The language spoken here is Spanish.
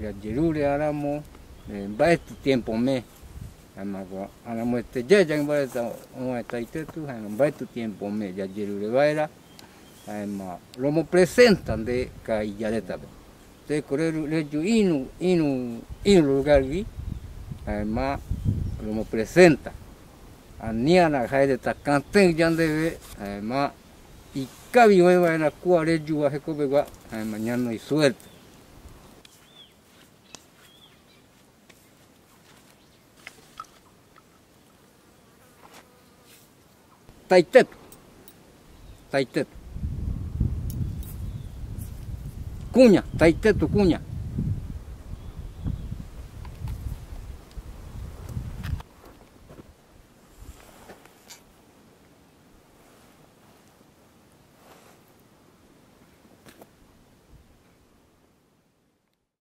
ya jirule aramo va este tiempo me ama ko aramo este ya ya va esta o esta itetu va este tiempo me ya jirule va era ama lo mo presentan de kai ya de tabe. Te correr le ju inu inu inu lugar vi ama lo mo presenta. Aniana jai de ta canten ya debe ama y cabi va en la cual Taitet. Taitet. Cuña, Taitetu Cuña.